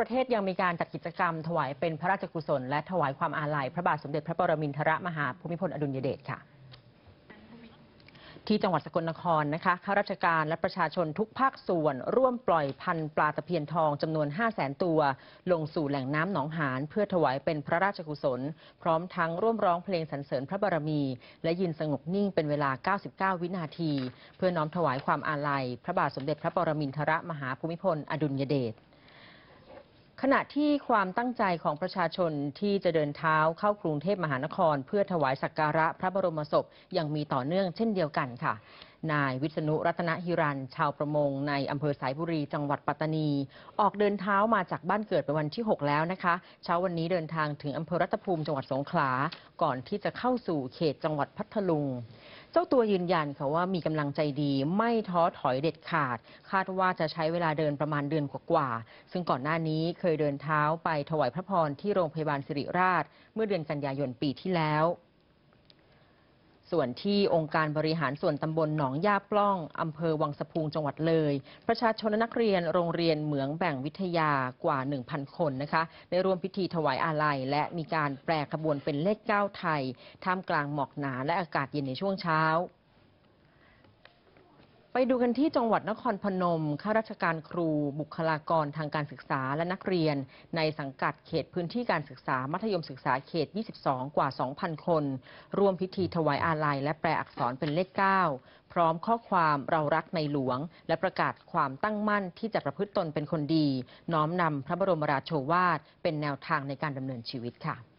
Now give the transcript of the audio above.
ประเทศยังมีการจัดกิจกรรมถวายเป็นพระราชกุศล และถวายความอาลัย พระบาทสมเด็จพระปรมินทรมหาภูมิพลอดุลยเดชค่ะ ที่จังหวัดสกลนครนะคะข้าราชการและประชาชนทุกภาคส่วน ร่วมปล่อยพันธุ์ปลาตะเพียนทองจำนวน 5 0 0แสนตัว ลงสู่แหล่งน้ำหนองหานเพื่อถวายเป็นพระราชกุศล พร้อมทั้งร่วมร้องเพลงสรรเสริญพระบารมี และยืนสงบนิ่งเป็นเวลา 99 วินาที เพื่อน้อมถวายความอาลัย พระบาทสมเด็จพระปรมินทรมหาภูมิพลอดุลยเดช ขณะที่ความตั้งใจของประชาชนที่จะเดินเท้าเข้ากรุงเทพมหานคร เพื่อถวายสักการะพระบรมศพยังมีต่อเนื่องเช่นเดียวกันค่ะ นายวิษณุรัตนหิรัน ชาวประมง ในอำเภอสายบุรี จังหวัดปัตตานี ออกเดินเท้ามาจากบ้านเกิดเป็นวันที่ 6 แล้วนะคะ เช้าวันนี้เดินทางถึงอำเภอรัตภูมิจังหวัดสงขลา ก่อนที่จะเข้าสู่เขตจังหวัดพัทลุง เจ้าตัวยืนยันค่ะว่ามีกำลังใจดีไม่ท้อถอยเด็ดขาด คาดว่าจะใช้เวลาเดินประมาณเดือนกว่าๆ ซึ่งก่อนหน้านี้เคยเดินเท้าไปถวายพระพรที่โรงพยาบาลสิริราช เมื่อเดือนกันยายนปีที่แล้ว ส่วนที่องค์การบริหารส่วนตำบลหนองยาปล้องอำเภอวังสะพุงจังหวัดเลย ประชาชนนักเรียนโรงเรียนเหมืองแบ่งวิทยากว่า 1,000 คนนะคะได้ร่วมพิธีถวายอาลัย และมีการแปรขบวนเป็นเลขเก้าไทย ท่ามกลางหมอกหนาและอากาศเย็นในช่วงเช้า ไปดูกันที่จังหวัดนครพนม ข้าราชการครู บุคลากรทางการศึกษาและนักเรียน ในสังกัดเขตพื้นที่การศึกษา มัธยมศึกษาเขต 22 กว่า 2,000 คน ร่วมพิธีถวายอาลัยและแปลอักษรเป็นเลข 9 พร้อมข้อความเรารักในหลวง และประกาศความตั้งมั่นที่จะประพฤติตนเป็นคนดี น้อมนำพระบรมราโชวาทเป็นแนวทางในการดำเนินชีวิตค่ะ